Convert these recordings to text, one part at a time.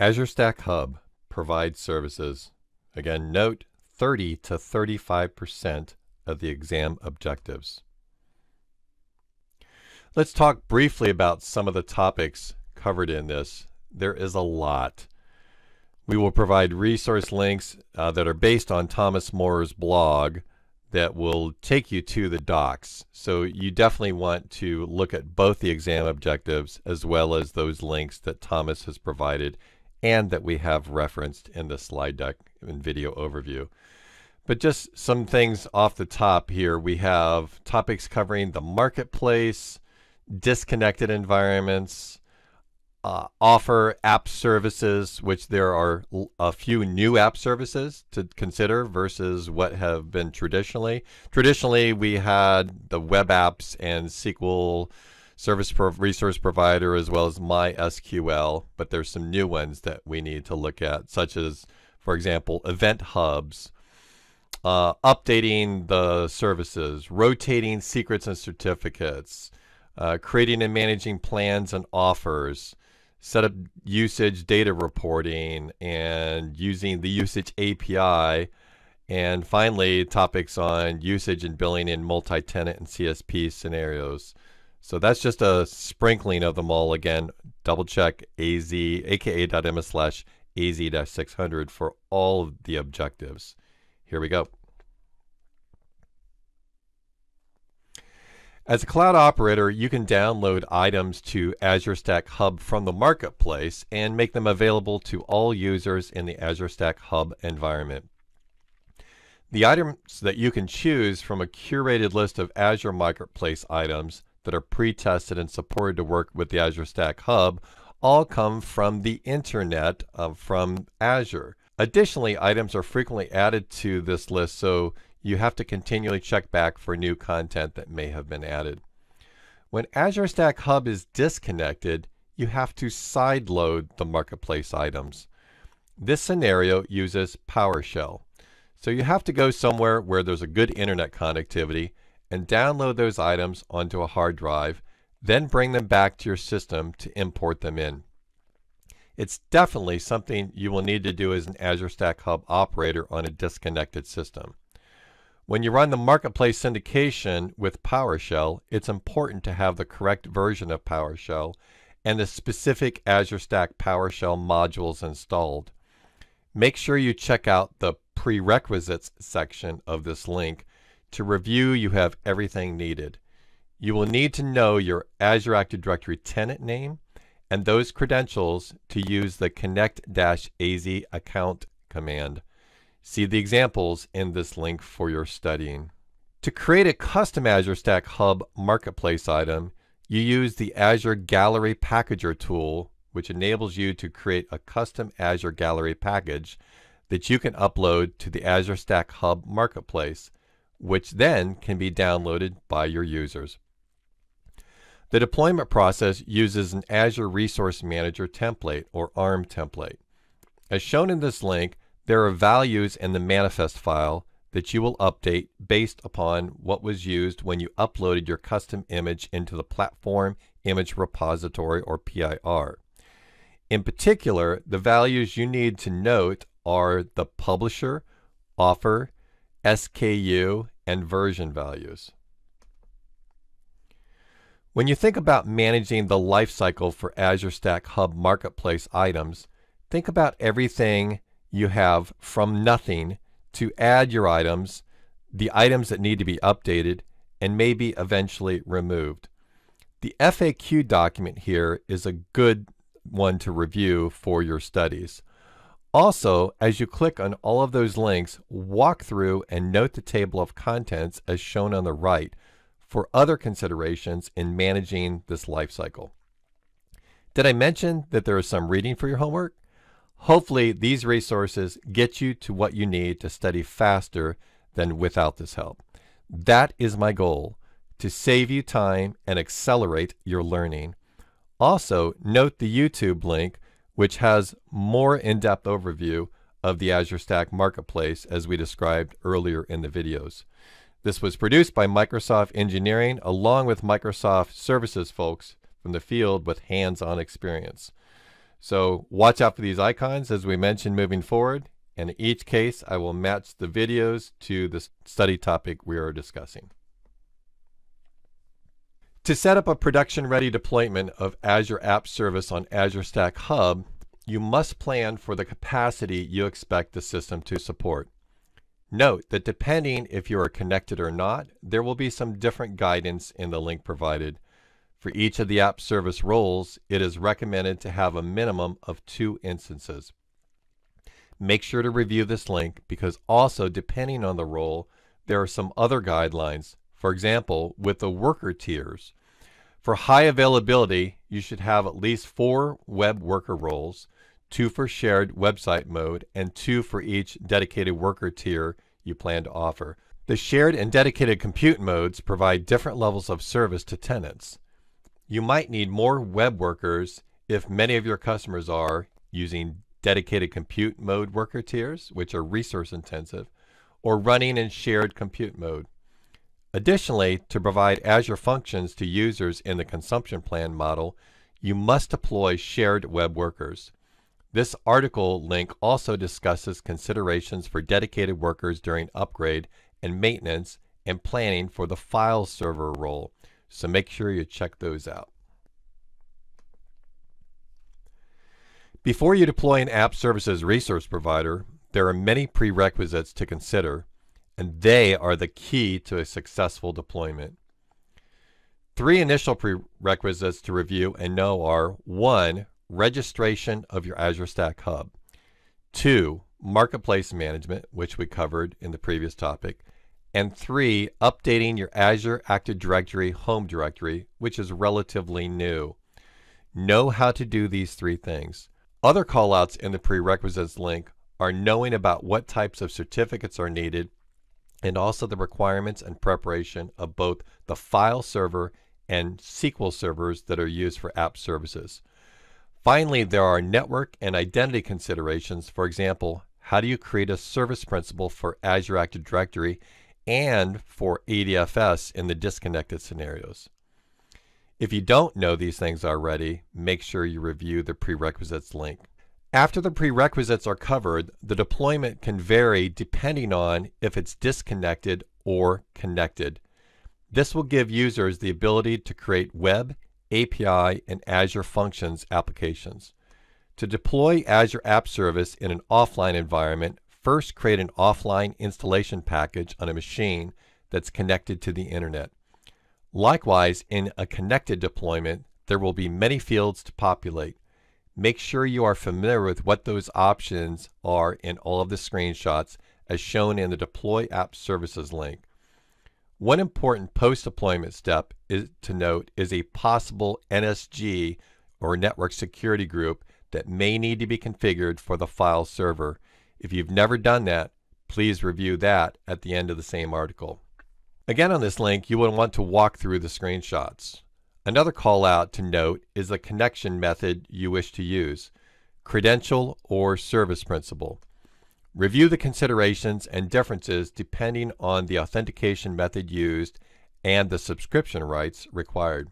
Azure Stack Hub provides services. Again, note 30 to 35% of the exam objectives. Let's talk briefly about some of the topics covered in this. There is a lot. We will provide resource links uh, that are based on Thomas Maurer's blog that will take you to the docs. So you definitely want to look at both the exam objectives as well as those links that Thomas has provided and that we have referenced in the slide deck and video overview. But just some things off the top here. We have topics covering the marketplace, disconnected environments, uh, offer app services, which there are a few new app services to consider versus what have been traditionally. Traditionally, we had the web apps and SQL service pro resource provider as well as MySQL, but there's some new ones that we need to look at, such as, for example, event hubs, uh, updating the services, rotating secrets and certificates, uh, creating and managing plans and offers, set up usage data reporting, and using the usage API. And finally, topics on usage and billing in multi tenant and CSP scenarios. So that's just a sprinkling of them all. Again, double check az aka.ms slash az 600 for all of the objectives. Here we go. As a cloud operator, you can download items to Azure Stack Hub from the marketplace and make them available to all users in the Azure Stack Hub environment. The items that you can choose from a curated list of Azure Marketplace items that are pre-tested and supported to work with the Azure Stack Hub all come from the internet uh, from Azure. Additionally, items are frequently added to this list so you have to continually check back for new content that may have been added. When Azure Stack Hub is disconnected, you have to sideload the marketplace items. This scenario uses PowerShell. So you have to go somewhere where there's a good internet connectivity and download those items onto a hard drive, then bring them back to your system to import them in. It's definitely something you will need to do as an Azure Stack Hub operator on a disconnected system. When you run the marketplace syndication with PowerShell, it's important to have the correct version of PowerShell and the specific Azure Stack PowerShell modules installed. Make sure you check out the prerequisites section of this link to review you have everything needed. You will need to know your Azure Active Directory tenant name and those credentials to use the connect-az account command. See the examples in this link for your studying. To create a custom Azure Stack Hub Marketplace item, you use the Azure Gallery Packager tool, which enables you to create a custom Azure Gallery package that you can upload to the Azure Stack Hub Marketplace, which then can be downloaded by your users. The deployment process uses an Azure Resource Manager template or ARM template. As shown in this link, there are values in the manifest file that you will update based upon what was used when you uploaded your custom image into the Platform Image Repository or PIR. In particular, the values you need to note are the publisher, offer, SKU, and version values. When you think about managing the lifecycle for Azure Stack Hub Marketplace items, think about everything you have from nothing to add your items, the items that need to be updated, and maybe eventually removed. The FAQ document here is a good one to review for your studies. Also, as you click on all of those links, walk through and note the table of contents as shown on the right for other considerations in managing this life cycle. Did I mention that there is some reading for your homework? Hopefully, these resources get you to what you need to study faster than without this help. That is my goal to save you time and accelerate your learning. Also, note the YouTube link, which has more in depth overview of the Azure Stack Marketplace as we described earlier in the videos. This was produced by Microsoft Engineering along with Microsoft Services folks from the field with hands on experience. So watch out for these icons as we mentioned moving forward. In each case, I will match the videos to the study topic we are discussing. To set up a production-ready deployment of Azure App Service on Azure Stack Hub, you must plan for the capacity you expect the system to support. Note that depending if you are connected or not, there will be some different guidance in the link provided. For each of the app service roles, it is recommended to have a minimum of two instances. Make sure to review this link because also depending on the role, there are some other guidelines. For example, with the worker tiers. For high availability, you should have at least four web worker roles, two for shared website mode, and two for each dedicated worker tier you plan to offer. The shared and dedicated compute modes provide different levels of service to tenants. You might need more web workers if many of your customers are using dedicated compute mode worker tiers, which are resource intensive, or running in shared compute mode. Additionally, to provide Azure functions to users in the consumption plan model, you must deploy shared web workers. This article link also discusses considerations for dedicated workers during upgrade and maintenance and planning for the file server role, so make sure you check those out. Before you deploy an app services resource provider, there are many prerequisites to consider, and they are the key to a successful deployment. Three initial prerequisites to review and know are 1 registration of your Azure Stack Hub. Two, marketplace management, which we covered in the previous topic. And three, updating your Azure Active Directory home directory, which is relatively new. Know how to do these three things. Other callouts in the prerequisites link are knowing about what types of certificates are needed and also the requirements and preparation of both the file server and SQL servers that are used for app services. Finally, there are network and identity considerations. For example, how do you create a service principal for Azure Active Directory and for ADFS in the disconnected scenarios? If you don't know these things already, make sure you review the prerequisites link. After the prerequisites are covered, the deployment can vary depending on if it's disconnected or connected. This will give users the ability to create web API, and Azure Functions applications. To deploy Azure App Service in an offline environment, first create an offline installation package on a machine that's connected to the internet. Likewise, in a connected deployment, there will be many fields to populate. Make sure you are familiar with what those options are in all of the screenshots as shown in the Deploy App Services link. One important post-deployment step is, to note is a possible NSG or network security group that may need to be configured for the file server. If you've never done that, please review that at the end of the same article. Again on this link, you will want to walk through the screenshots. Another call out to note is the connection method you wish to use, credential or service principal. Review the considerations and differences depending on the authentication method used and the subscription rights required.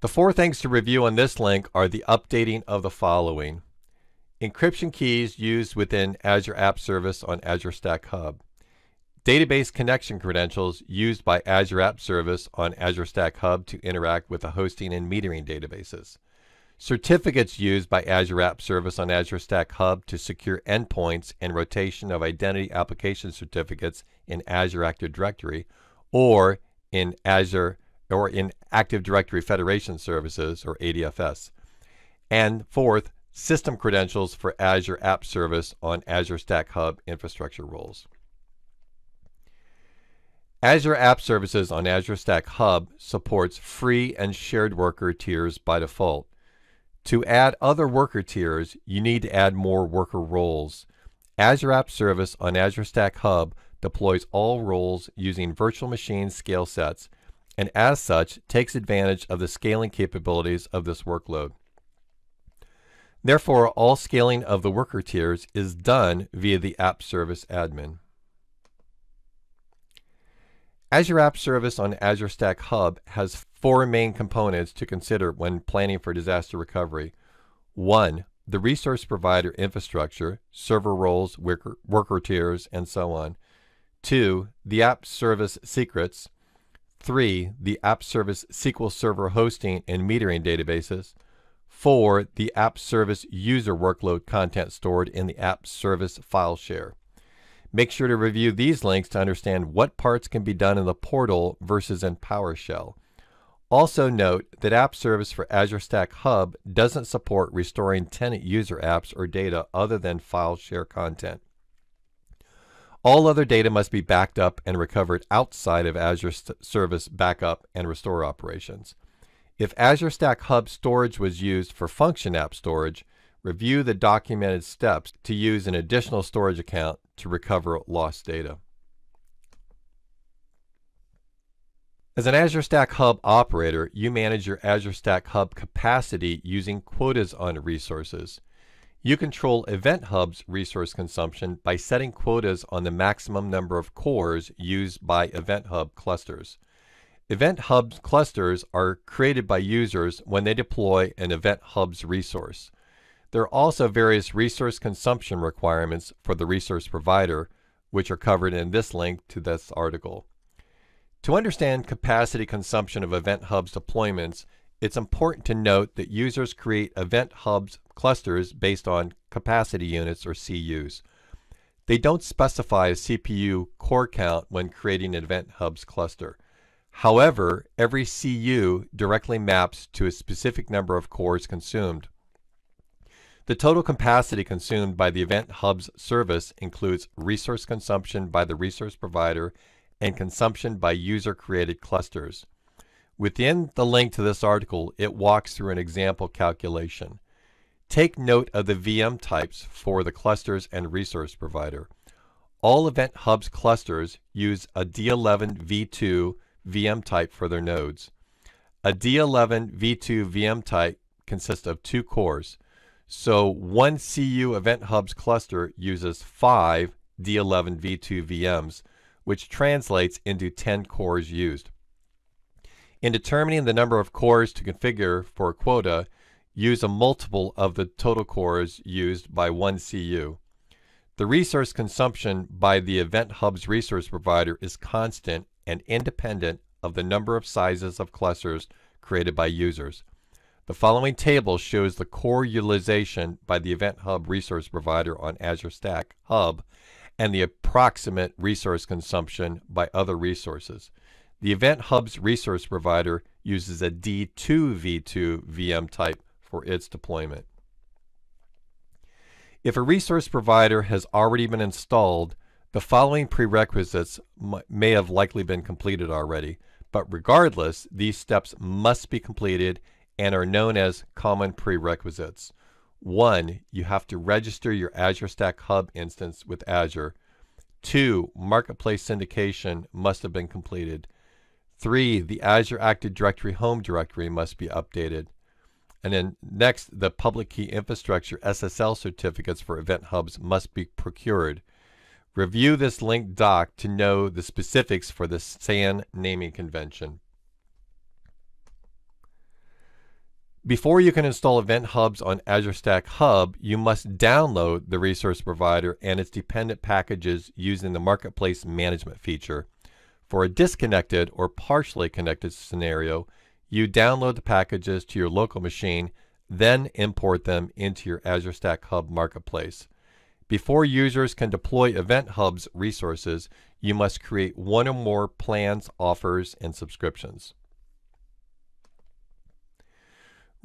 The four things to review on this link are the updating of the following. Encryption keys used within Azure App Service on Azure Stack Hub. Database connection credentials used by Azure App Service on Azure Stack Hub to interact with the hosting and metering databases certificates used by Azure App Service on Azure Stack Hub to secure endpoints and rotation of identity application certificates in Azure Active Directory or in Azure or in Active Directory Federation Services or ADFS. And fourth, system credentials for Azure App Service on Azure Stack Hub infrastructure roles. Azure App Services on Azure Stack Hub supports free and shared worker tiers by default. To add other worker tiers, you need to add more worker roles. Azure App Service on Azure Stack Hub deploys all roles using virtual machine scale sets, and as such, takes advantage of the scaling capabilities of this workload. Therefore, all scaling of the worker tiers is done via the App Service admin. Azure App Service on Azure Stack Hub has four main components to consider when planning for disaster recovery. One, the resource provider infrastructure, server roles, worker, worker tiers, and so on. Two, the app service secrets. Three, the app service SQL Server hosting and metering databases. Four, the app service user workload content stored in the app service file share. Make sure to review these links to understand what parts can be done in the portal versus in PowerShell. Also note that App Service for Azure Stack Hub doesn't support restoring tenant user apps or data other than file share content. All other data must be backed up and recovered outside of Azure St Service backup and restore operations. If Azure Stack Hub storage was used for function app storage, review the documented steps to use an additional storage account to recover lost data. As an Azure Stack Hub operator, you manage your Azure Stack Hub capacity using quotas on resources. You control Event Hub's resource consumption by setting quotas on the maximum number of cores used by Event Hub clusters. Event Hub's clusters are created by users when they deploy an Event Hub's resource. There are also various resource consumption requirements for the resource provider, which are covered in this link to this article. To understand capacity consumption of Event Hub's deployments, it's important to note that users create Event Hub's clusters based on capacity units or CUs. They don't specify a CPU core count when creating an Event Hub's cluster. However, every CU directly maps to a specific number of cores consumed. The total capacity consumed by the Event Hub's service includes resource consumption by the resource provider and consumption by user-created clusters. Within the link to this article, it walks through an example calculation. Take note of the VM types for the clusters and resource provider. All Event Hub's clusters use a D11 V2 VM type for their nodes. A D11 V2 VM type consists of two cores. So one CU Event Hub's cluster uses five D11 V2 VMs, which translates into 10 cores used. In determining the number of cores to configure for a quota, use a multiple of the total cores used by one CU. The resource consumption by the Event Hub's resource provider is constant and independent of the number of sizes of clusters created by users. The following table shows the core utilization by the Event Hub resource provider on Azure Stack Hub and the approximate resource consumption by other resources. The Event Hub's resource provider uses a D2v2 VM type for its deployment. If a resource provider has already been installed, the following prerequisites may have likely been completed already, but regardless, these steps must be completed and are known as common prerequisites. One, you have to register your Azure Stack Hub instance with Azure. Two, marketplace syndication must have been completed. Three, the Azure Active Directory home directory must be updated. And then next, the public key infrastructure SSL certificates for Event Hubs must be procured. Review this link doc to know the specifics for the SAN naming convention. Before you can install Event Hubs on Azure Stack Hub, you must download the resource provider and its dependent packages using the Marketplace Management feature. For a disconnected or partially connected scenario, you download the packages to your local machine, then import them into your Azure Stack Hub Marketplace. Before users can deploy Event Hub's resources, you must create one or more plans, offers, and subscriptions.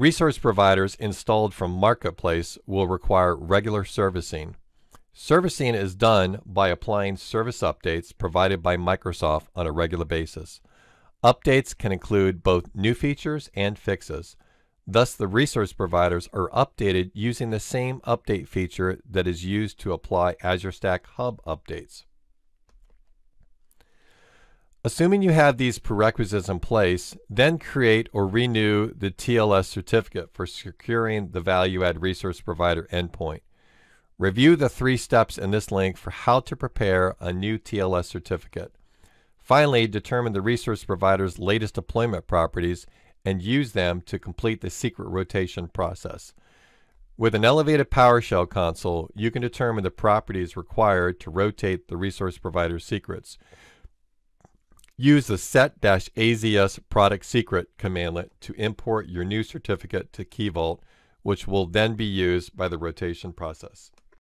Resource providers installed from Marketplace will require regular servicing. Servicing is done by applying service updates provided by Microsoft on a regular basis. Updates can include both new features and fixes. Thus, the resource providers are updated using the same update feature that is used to apply Azure Stack Hub updates. Assuming you have these prerequisites in place, then create or renew the TLS certificate for securing the value add resource provider endpoint. Review the three steps in this link for how to prepare a new TLS certificate. Finally, determine the resource provider's latest deployment properties and use them to complete the secret rotation process. With an elevated PowerShell console, you can determine the properties required to rotate the resource provider's secrets. Use the set-azs product secret commandlet to import your new certificate to Key Vault, which will then be used by the rotation process.